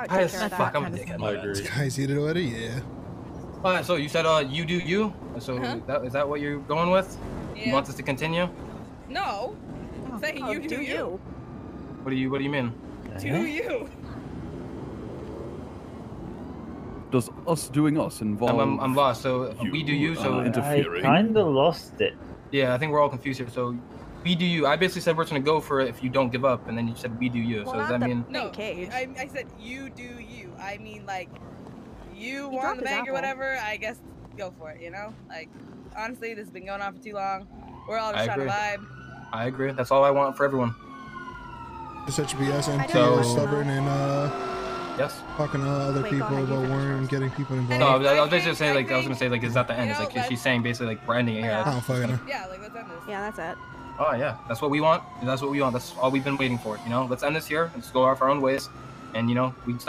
I'd I take as care of that fuck, I'm a kind of dickhead. stuff. my I bad. agree. Guys eat it already? Yeah. Alright, so you said uh you do you. So Uh-huh. that, is that what you're going with? You want us to continue? No. Oh, Saying oh, you do you. What do you What do you mean? Do you? Does us doing us involve? I'm, I'm, I'm lost. So we do you. You, So uh, inter- I interfering. kinda lost it. yeah, I think we're all confused here. So we do you. I basically said we're just gonna go for it if you don't give up, and then you said we do you. Well, so does that mean? No. big cage. I, I said you do you. I mean like you He want the bank or whatever. I guess go for it. You know, like honestly, this has been going on for too long. We're all just I trying to vibe. I agree. That's all I want for everyone. Just such BS and I so, don't are know. stubborn and uh Yes. talking to other Wait, people ahead, you about finish Warren getting people involved. No, I if was, I was basically think- saying I like I was gonna say like is that the end? you It's like she's saying basically like we're ending it here. Yeah. I don't fucking know. Yeah, like let's end. Yeah, that's it. Oh yeah, that's what we want. That's what we want. That's all we've been waiting for. You know, let's end this here. Let's go off our own ways, and you know we stop.